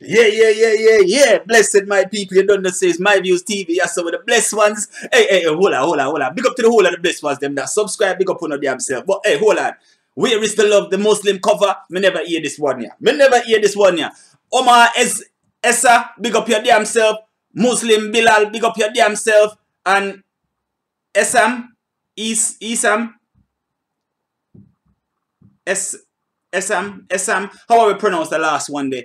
Yeah, yeah, yeah, yeah, yeah. Blessed my people. You don't know say it's my views TV. Yeah, some of the blessed ones. Hey, hey, hey, hold on, hold on, hold on. Big up to the whole of the blessed ones, them that subscribe, big up on damn self. But hey, hold on. Where is the love? The Muslim cover? Me never hear this one here. Me never hear this one here. Omar Es Esa, big up your damn self. Muslim Belal, big up your damn self. And Essam, Is Isam, Es Essam, Essam. How are we pronounce the last one there?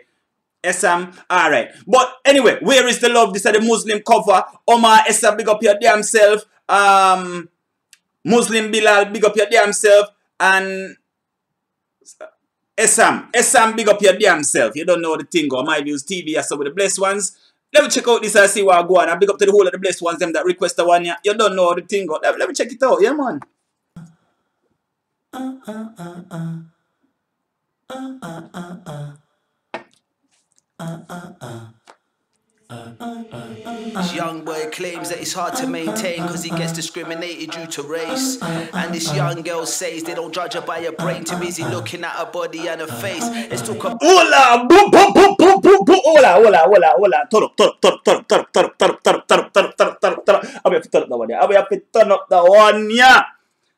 Essam. Alright. But anyway, where is the love? This is the Muslim cover. Omar Esa, big up your damn self. Um Muslim Belal, big up your damn self. And Essam. Essam, big up your damn self. You don't know the thing go. My views TV are some of the blessed ones. Let me check out this and see what I go on. I big up to the whole of the blessed ones, them that request the one. Yeah. You don't know the thing go. Let, me check it out. Yeah, man. Uh, uh, uh, uh. Uh, uh, uh, uh. This young boy claims that it's hard to maintain because he gets discriminated due to race. And this young girl says they don't judge her by her brain, too busy looking at her body and her face. Let's talk about. Hola, boom, boom, boom, boom, boom, boom. Hola, hola, hola, hola. Turn up, turn up, turn up, turn up, turn up, turn up, turn up, turn up, turn up, turn up, turn up, turn up. I'll be have to turn up that one, yeah. I'll be have to turn up that one, yeah.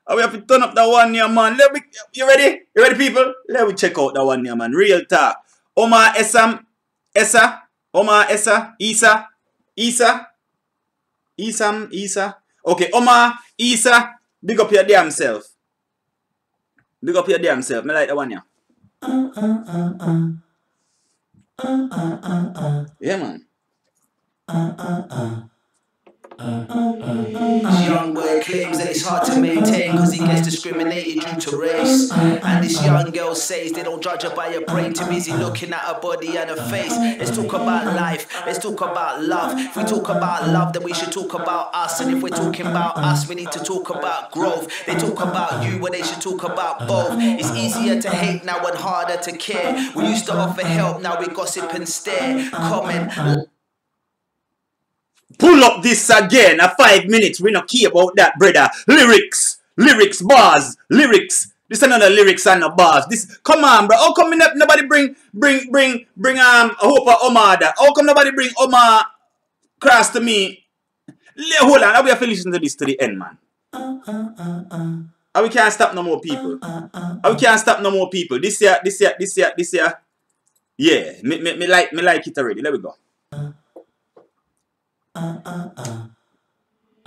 I'll be have to turn up that one, yeah, man. Let me. You ready? You ready, people? Let me check out that one, yeah, man. Real talk. Omar Esam, Esa. Omar, Esa, Isa, Isa, Isam, Isa. Okay, Omar, Isa, big up your damn self. Big up your damn self. Me like that one, yeah. Uh, uh, uh, uh. Uh, uh, uh, uh. Yeah, man. Uh, uh, uh. This young boy claims that it's hard to maintain because he gets discriminated due to race. And this young girl says they don't judge her by her brain, too busy looking at her body and her face. Let's talk about life, let's talk about love. If we talk about love, then we should talk about us. And if we're talking about us, we need to talk about growth. They talk about you, but they should talk about both. It's easier to hate now and harder to care. We used to offer help, now we gossip and stare. Comment. Pull up this again. A five minutes. We not care about that, brother. Lyrics. Lyrics, bars, lyrics. This another lyrics and the bars. This come on, bro. How come nobody bring bring bring bring um hope of Omar that? How come nobody bring Omar cross to me? Hold on, have to listen to this to the end, man. Uh. And we can't stop no more people. Uh, we can't stop no more people. This year, this year, this year, this year. Yeah, me, me, me like me like it already. Let me go. Uh, uh, uh.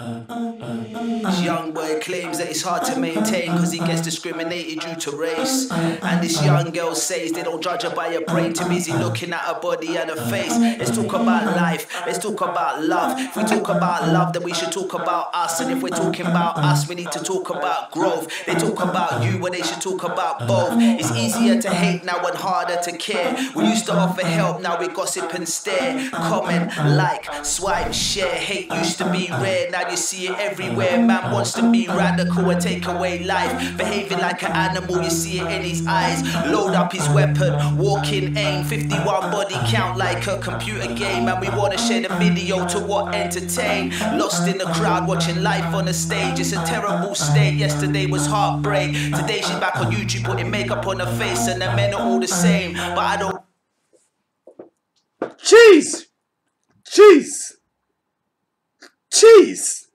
This young boy claims that it's hard to maintain because he gets discriminated due to race. And this young girl says they don't judge her by her brain, too busy looking at her body and her face. Let's talk about life, let's talk about love. If we talk about love, then we should talk about us. And if we're talking about us, we need to talk about growth. They talk about you, but they should talk about both. It's easier to hate now and harder to care. We used to offer help, now we gossip and stare. Comment, like, swipe, share. Hate used to be rare, now you see it everywhere. Man wants to be radical and take away life. Behaving like an animal, you see it in his eyes. Load up his weapon, walking aim. 51 body count like a computer game. And we wanna share the video to what entertain. Lost in the crowd, watching life on the stage. It's a terrible state. Yesterday was heartbreak. Today she's back on YouTube putting makeup on her face. And the men are all the same. But I don't. Jeez! Jeez! Jeez!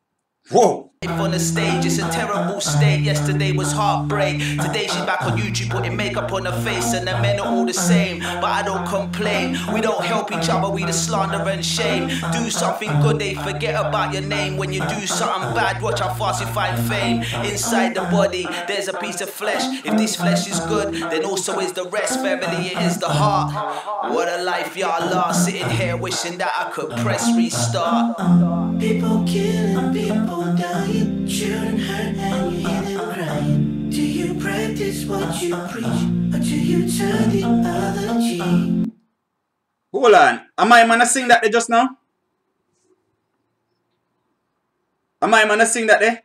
Whoa! On the stage, it's a terrible state. Yesterday was heartbreak. Today she's back on YouTube putting makeup on her face, and the men are all the same. But I don't complain. We don't help each other, we the slander and shame. Do something good, they forget about your name. When you do something bad, watch how fast you find fame. Inside the body, there's a piece of flesh. If this flesh is good, then also is the rest. Family, it is the heart. What a life y'all lost, sitting here wishing that I could press restart. People killing, people dying, children hurt and you hear them crying. Do you practice what you preach, or do you turn the other cheek? Hold on. Am I man to sing that there just now? Am I man to sing that there?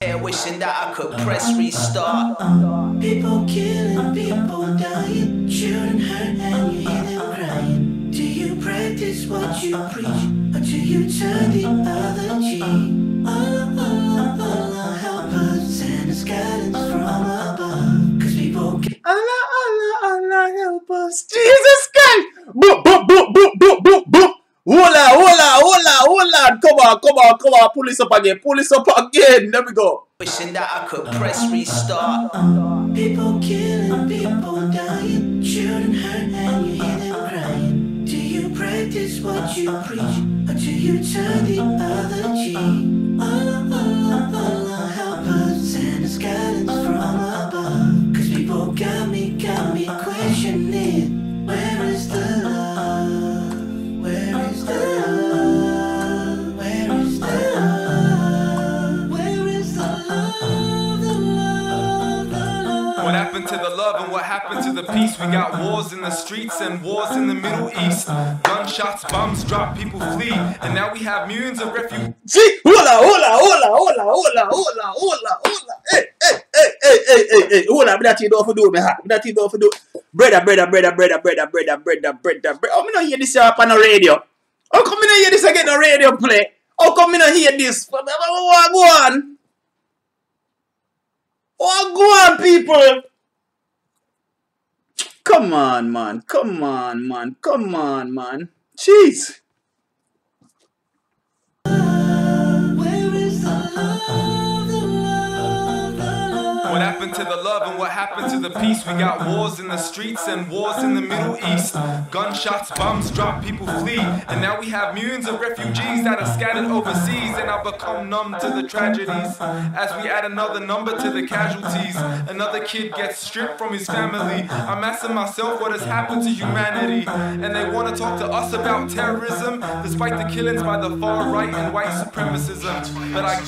Here wishing that I could press restart. People killing, people dying, children hurt and you hear them crying. Do you practice what you preach, or do you turn the other cheek? Allah, Allah, Allah, help us. Jesus Christ. Boop, boop, boop, boop, boop, boop, boop. Hola, hola, hola, hola. Come on, come on, come on. Pull this up again. Pull this up again. There we go. Wishing that I could press restart. People killing, people dying, children hurt, and you hear them crying. Do you practice what you preach, or do you turn the other cheek? Allah, Allah, Allah, help us, and the skyline's from Allah. Love and what happened to the peace? We got wars in the streets and wars in the Middle East. Gunshots, bombs drop, people flee. And now we have millions of refugees. Hola, hola, hola, hola, hola, hola, hola, hola. Hey, hey, hey, hey, hey, hey, hey. Hola, me that you don't for do me. Me that you don't for do. Brother, brother, brother, brother, brother, brother, brother, brother, brother. Oh, me not hear this up on the radio. How come me not hear this again on radio play? How come me not hear this? Go on? What go on, people? Come on, man. Come on, man. Come on, man. Jeez. Happened to the love and what happened to the peace? We got wars in the streets and wars in the Middle East. Gunshots, bombs drop, people flee. And now we have millions of refugees that are scattered overseas. And I've become numb to the tragedies. As we add another number to the casualties, another kid gets stripped from his family. I'm asking myself what has happened to humanity. And they want to talk to us about terrorism, despite the killings by the far right and white supremacism. But I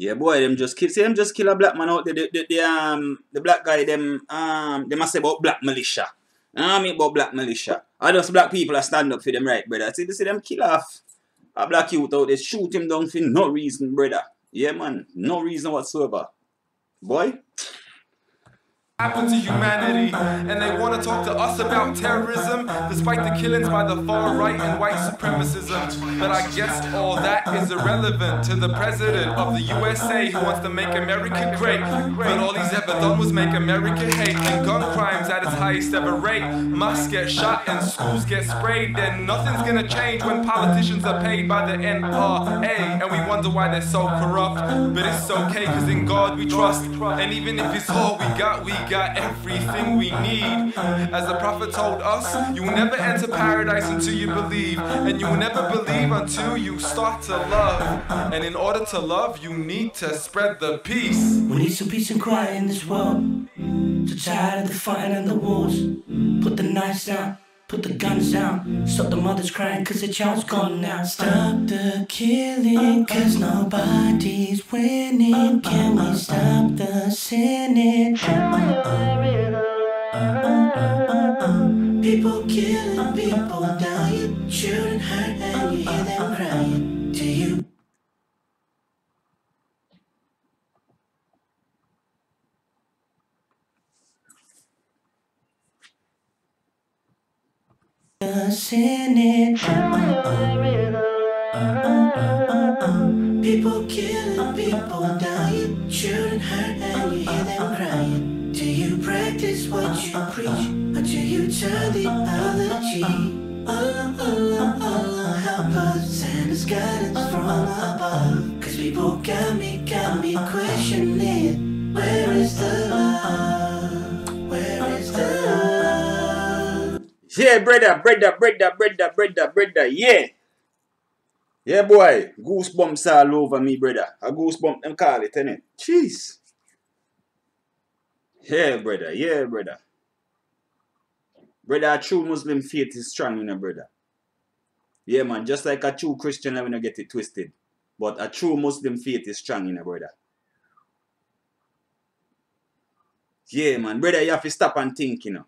Yeah, boy, them just kill. See, them just kill a black man out there. The, the, the, um, the black guy, them, um, they must say about black militia. I mean about black militia. I just black people are stand up for them right, brother. See, they see them kill off a black youth out there, shoot him down for no reason, brother. Yeah, man, no reason whatsoever. Boy, happened to humanity and they want to talk to us about terrorism despite the killings by the far right and white supremacism. But i guess all that is irrelevant to the president of the usa who wants to make america great. But all he's ever done was make america hate. And gun crimes at its highest ever rate. Mosques get shot and schools get sprayed. Then nothing's gonna change when politicians are paid by the nra and we wonder why they're so corrupt. But it's okay because in god we trust. And even if it's all we got we got everything we need. As the prophet told us, you will never enter paradise until you believe, and you will never believe until you start to love. And in order to love, you need to spread the peace. We need some peace and quiet in this world. So tired of the fighting and the wars. Put the knives down, put the guns down. Stop the mothers crying cause their child's gone now. Stop the killing cause nobody's winning. Can we stop the sinning? Uh-uh, uh-uh, uh-uh. People killing, people dying, children hurt, and you hear them crying. Do you sinning. People killing, people dying, children hurt, and you hear them crying. Do you practice what you preach, or do you turn the other cheek? Allah, Allah, Allah, help us, send us guidance from above. Cause people got me, got me questioning, where is the love? Yeah, brother, brother, brother, brother, brother, brother, yeah. Yeah, boy, goosebumps all over me, brother. A goosebump, them call it, innit? Jeez. Yeah, brother, yeah, brother. Brother, a true Muslim faith is strong, you know, brother. Yeah, man, just like a true Christian, I not get it twisted. But a true Muslim faith is strong, you know, brother. Yeah, man, brother, you have to stop and think, you know.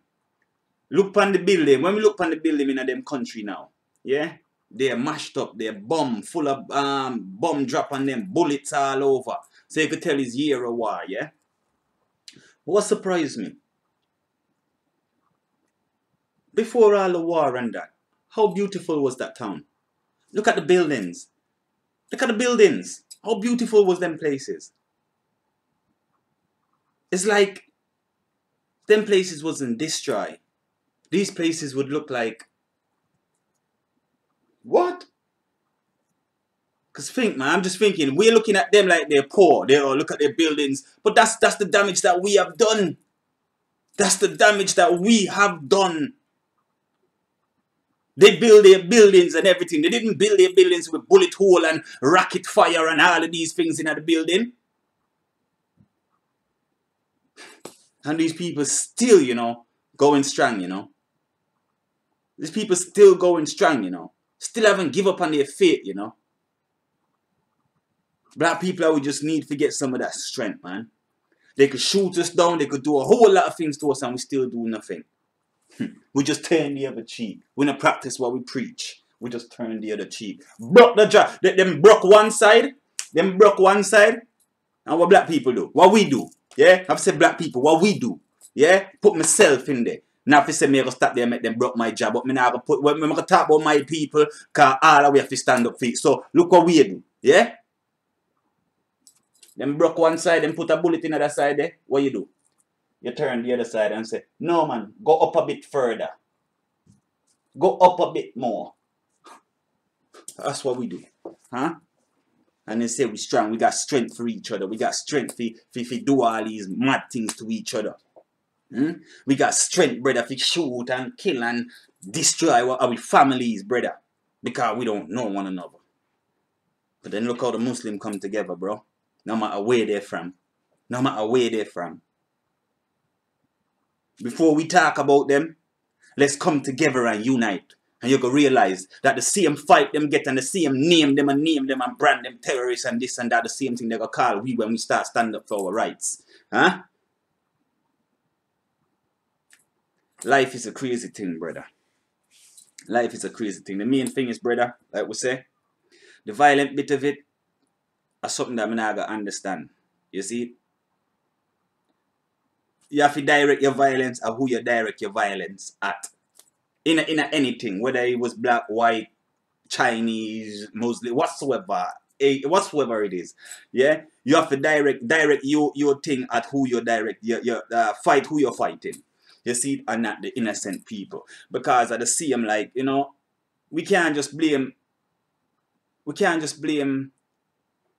Look on the building. When we look on the building in a them country now, yeah, they're mashed up, they're bomb full of um bomb drop on them, bullets all over. So you could tell it's year of war, yeah. But what surprised me? Before all the war and that, how beautiful was that town? Look at the buildings. Look at the buildings. How beautiful was them places? It's like them places wasn't dry. These places would look like what? Cause think, man, I'm just thinking, we're looking at them like they're poor. They all look at their buildings, but that's that's the damage that we have done. That's the damage that we have done. They build their buildings and everything. They didn't build their buildings with bullet hole and rocket fire and all of these things in the building. And these people still, you know, going strong, you know. These people still going strong, you know. Still haven't give up on their faith, you know. Black people that we just need to get some of that strength, man. They could shoot us down, they could do a whole lot of things to us and we still do nothing. Hmm. we just turn the other cheek. We don't practice what we preach. We just turn the other cheek. Broke the job. Them broke one side. Them broke one side. And what black people do? What we do? Yeah? I've said black people, what we do? Yeah? Put myself in there. Now if you say me I go stop there make them broke my job, but me now go put when go talk about my people, cause all we have to stand up for it. So look what we do. Yeah? Them broke one side, them put a bullet in the other side there. What you do? You turn the other side and say, No man, go up a bit further. Go up a bit more. That's what we do. Huh? And they say we strong, we got strength for each other. We got strength for, for do all these mad things to each other. Hmm? We got strength, brother, for shoot and kill and destroy our, our families, brother. Because we don't know one another. But then look how the Muslim come together, bro. No matter where they're from. No matter where they're from. Before we talk about them, let's come together and unite. And you can realize that the same fight them get and the same name them and name them and brand them terrorists and this and that, the same thing they gonna call we when we start stand up for our rights. Huh? Life is a crazy thing, brother. Life is a crazy thing. The main thing is, brother, like we say, the violent bit of it is something that I'm not gonna understand. You see? You have to direct your violence at who you direct your violence at. In a, in a anything, whether it was black, white, Chinese, Muslim, whatsoever, eh, whatsoever it is, yeah, you have to direct direct your your thing at who you direct your your uh, fight who you're fighting. You see, and not the innocent people, because I at the same like you know, we can't just blame. We can't just blame.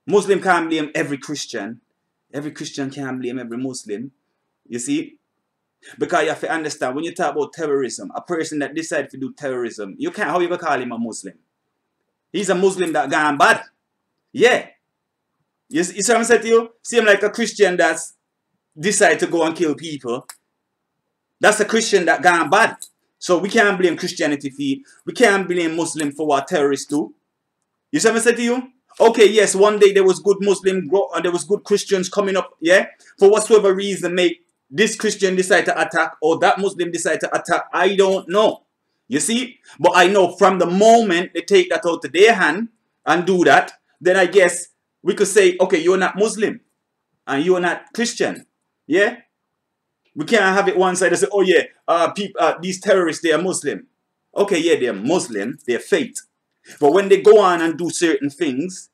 Muslim can't blame every Christian. Every Christian can't blame every Muslim. You see, because you have to understand when you talk about terrorism, a person that decides to do terrorism, you can't how you gonna call him a Muslim? He's a Muslim that gone bad. Yeah. You, see- you see what I'm saying to you? See him like a Christian that's decide to go and kill people. That's a Christian that gone bad. So we can't blame Christianity for it. We can't blame Muslim for what terrorists do. You see what I'm saying to you? Okay, yes, one day there was good Muslim and uh, there was good Christians coming up, yeah? For whatsoever reason, make this Christian decide to attack or that Muslim decide to attack. I don't know. You see? But I know from the moment they take that out of their hand and do that, then I guess we could say, okay, you're not Muslim and you're not Christian. Yeah? We can't have it one side and say, oh yeah, uh, peop uh, these terrorists, they are Muslim. Okay, yeah, they're Muslim, they're faith. But when they go on and do certain things,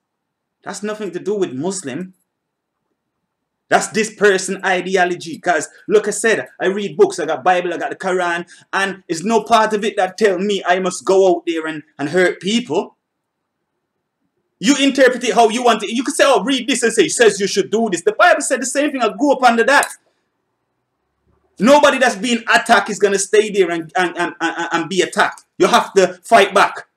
that's nothing to do with Muslim. That's this person ideology. Because look, I said, I read books, I got Bible, I got the Quran, and it's no part of it that tell me I must go out there and, and hurt people. You interpret it how you want it. You could say, oh, read this and say, it says you should do this. The Bible said the same thing. I grew up under that. Nobody that's being attacked is going to stay there and, and, and, and, and be attacked. You have to fight back.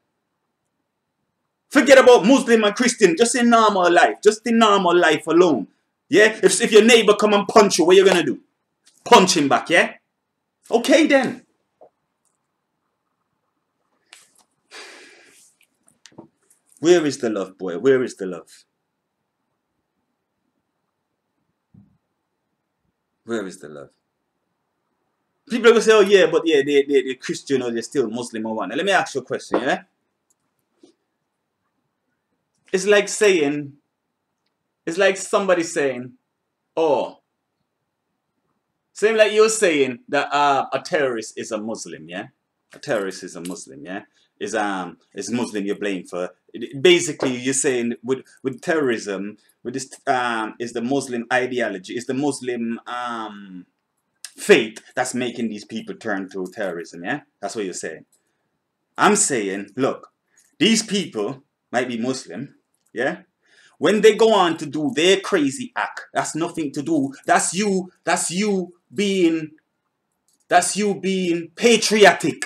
Forget about Muslim and Christian. Just in normal life. Just in normal life alone. Yeah? If, if your neighbor come and punch you, what you going to do? Punch him back, yeah? Okay then. Where is the love, boy? Where is the love? Where is the love? People will say, oh yeah, but yeah, they, they, they're Christian or they're still Muslim or what. Now, let me ask you a question, yeah? It's like saying, it's like somebody saying, oh, same like you're saying that uh, a terrorist is a Muslim, yeah? A terrorist is a Muslim, yeah? Is um is Muslim you're blamed for? Basically, you're saying with with terrorism, with this um is the Muslim ideology, is the Muslim um faith that's making these people turn to terrorism, yeah? That's what you're saying. I'm saying, look, these people might be Muslim, Yeah? When they go on to do their crazy act, that's nothing to do. That's you, that's you being that's you being patriotic.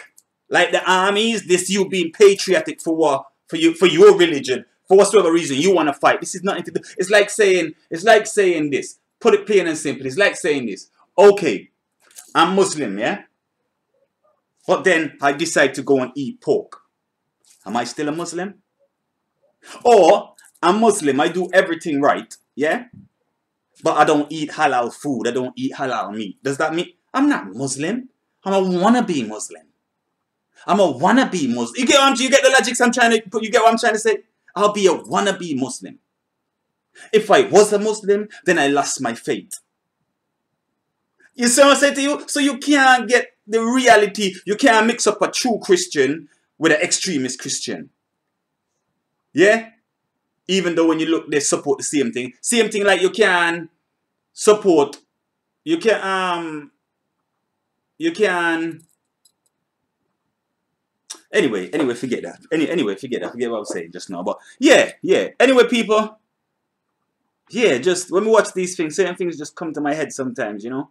Like the armies, this you being patriotic for what? For you for your religion. For whatsoever reason you want to fight. This is nothing to do. It's like saying, it's like saying this. Put it plain and simple. It's like saying this. Okay, I'm Muslim, yeah? But then I decide to go and eat pork. Am I still a Muslim? Or I'm Muslim, I do everything right, yeah? But I don't eat halal food, I don't eat halal meat. Does that mean I'm not Muslim? I'm a wannabe Muslim. I'm a wannabe Muslim. You get what I'm, you get the logics I'm trying to put, you get what I'm trying to say? I'll be a wannabe Muslim. If I was a Muslim, then I lost my faith. You see what I say to you? So you can't get the reality. You can't mix up a true Christian with an extremist Christian. Yeah? Even though when you look, they support the same thing. Same thing like you can support, you can, um, you can, anyway, anyway, forget that. Any, anyway, forget that. Forget what I was saying just now. But yeah, yeah. Anyway, people, yeah, just when we watch these things, certain things just come to my head sometimes, you know?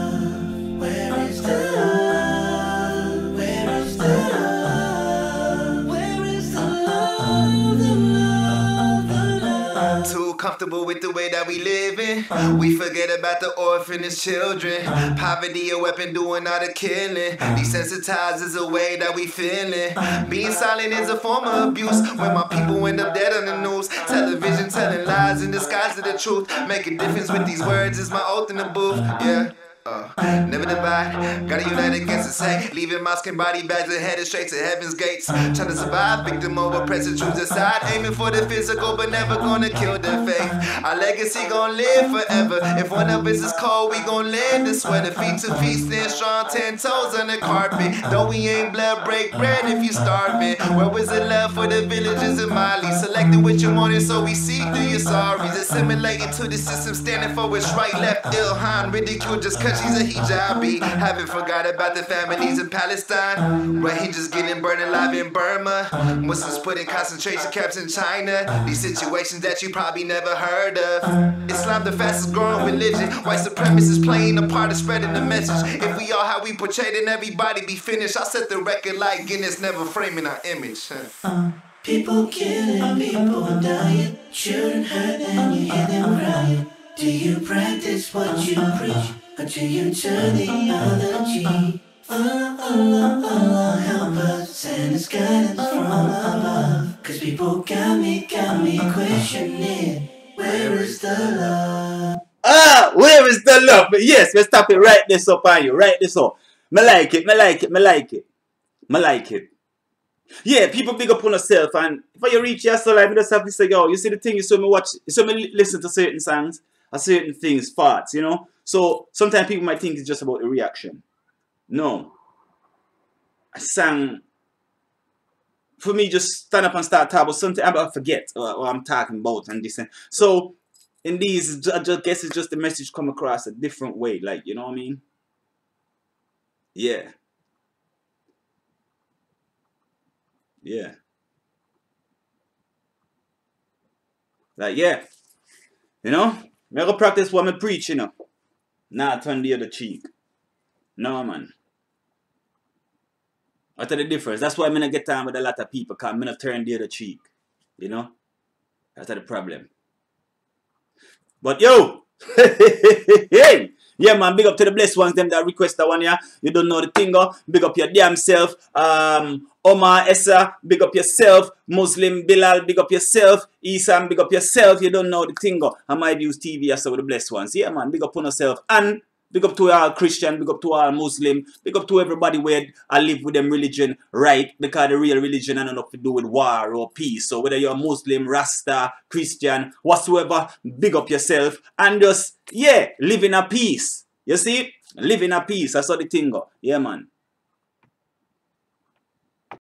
comfortable with the way that we live living. We forget about the orphanage children. Poverty a weapon doing all the killing. Desensitized is a way that we feeling. Being silent is a form of abuse. When my people end up dead on the news. Television telling lies in disguise of the truth. Make a difference with these words is my oath in the booth. Yeah. Uh, never divide, gotta unite against the same. Leaving mosque and body bags and headed straight to heaven's gates. Trying to survive, victim of oppressor, choose a side. Aiming for the physical, but never gonna kill the faith. Our legacy gon' live forever. If one of us is cold, we gon' land the sweater. Feet to feet, stand strong, ten toes on the carpet. Though we ain't blood, break bread if you starving. Where was the love for the villages in Mali? Selected what you wanted, so we see through your sorries. Assimilating to the system, standing for what's right, left, Ilhan. Ridicule just cause she's a hijabi. Haven't forgot about the families in Palestine. Where he just getting burned alive in Burma. Muslims put in concentration camps in China. These situations that you probably never heard of. Islam, the fastest growing religion. White supremacists playing a part of spreading the message. If we all how we portrayed and everybody be finished, I set the record like Guinness, never framing our image. People killing, people dying, children hurt and you hear them crying. Do you practice what you uh-huh. preach, or do you turn the other cheek? Allah, Allah, Allah, help us, send us guidance uh-huh. from above. Cause people got me, got me uh-huh. questioning, where is the love? Ah, where is the love? But yes, let's stop it right this up on you. Right this up. Me like it, me like it, me like it. Me like it. Yeah, people big up on yourself and if you reach your soul, I just have to say, yo, you see the thing, you saw me watch, you saw me listen to certain songs, or certain things, thoughts, you know? So sometimes people might think it's just about the reaction. No. I sang for me just stand up and start talking about something I forget what I'm talking about and this and so in these I just guess it's just the message come across a different way, like you know what I mean? Yeah. Yeah. Like yeah. You know? Me go practice what me preach, you know. Not turn the other cheek. No man. What the difference? That's why I'm gonna get time with a lot of people because I'm gonna turn the other cheek. You know? That's the problem. But yo, yeah man, big up to the blessed ones, them that request that one, yeah. You don't know the thing, oh. Big up your damn self. Um, Omar Esa, big up yourself. Muslim Belal, big up yourself. Isam, big up yourself. You don't know the thing, oh. I might use TV as with the blessed ones. Yeah man, big up on yourself. And Big up to all Christian, big up to all Muslim, big up to everybody where I live with them religion, right? Because the real religion has nothing to do with war or peace. So whether you're Muslim, Rasta, Christian, whatsoever, big up yourself and just, yeah, live in a peace. You see? Live in a peace. That's what the thing go. Yeah, man.